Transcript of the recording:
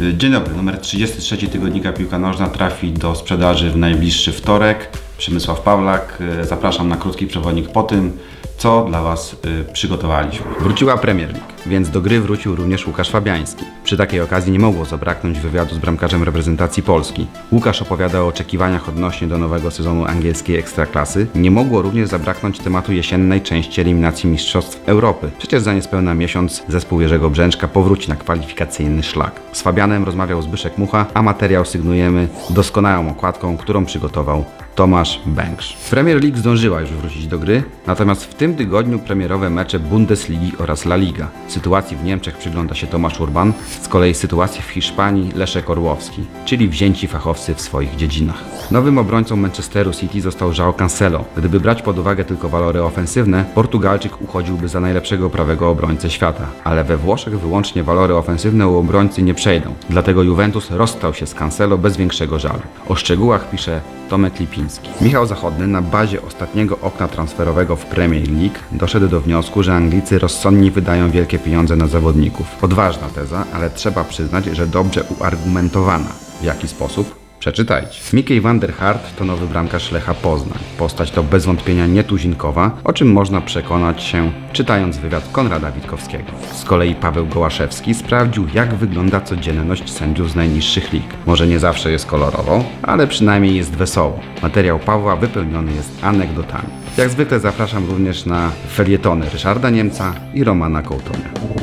Dzień dobry, numer 33 tygodnika Piłka Nożna trafi do sprzedaży w najbliższy wtorek. Przemysław Pawlak, e, zapraszam na krótki przewodnik po tym, co dla Was y, przygotowaliśmy. Wróciła Premier League, więc do gry wrócił również Łukasz Fabiański. Przy takiej okazji nie mogło zabraknąć wywiadu z bramkarzem reprezentacji Polski. Łukasz opowiada o oczekiwaniach odnośnie do nowego sezonu angielskiej Ekstraklasy. Nie mogło również zabraknąć tematu jesiennej części eliminacji Mistrzostw Europy. Przecież za niespełna miesiąc zespół Jerzego Brzęczka powróci na kwalifikacyjny szlak. Z Fabianem rozmawiał Zbyszek Mucha, a materiał sygnujemy doskonałą okładką, którą przygotował Tomasz Bększ. Premier League zdążyła już wrócić do gry, natomiast w tym tygodniu premierowe mecze Bundesligi oraz La Liga. Sytuacji w Niemczech przygląda się Tomasz Urban, z kolei sytuacji w Hiszpanii Leszek Orłowski, czyli wzięci fachowcy w swoich dziedzinach. Nowym obrońcą Manchesteru City został João Cancelo. Gdyby brać pod uwagę tylko walory ofensywne, Portugalczyk uchodziłby za najlepszego prawego obrońcę świata, ale we Włoszech wyłącznie walory ofensywne u obrońcy nie przejdą. Dlatego Juventus rozstał się z Cancelo bez większego żalu. O szczegółach pisze Tomek Lipiński. Michał Zachodny na bazie ostatniego okna transferowego w Premier League doszedł do wniosku, że Anglicy rozsądnie wydają wielkie pieniądze na zawodników. Odważna teza, ale trzeba przyznać, że dobrze uargumentowana. W jaki sposób? Przeczytajcie. Mickey van der Hart to nowy bramkarz Lecha Poznań. Postać to bez wątpienia nietuzinkowa, o czym można przekonać się czytając wywiad Konrada Witkowskiego. Z kolei Paweł Gołaszewski sprawdził jak wygląda codzienność sędziów z najniższych lig. Może nie zawsze jest kolorowo, ale przynajmniej jest wesoło. Materiał Pawła wypełniony jest anegdotami. Jak zwykle zapraszam również na felietony Ryszarda Niemca i Romana Kołtonia.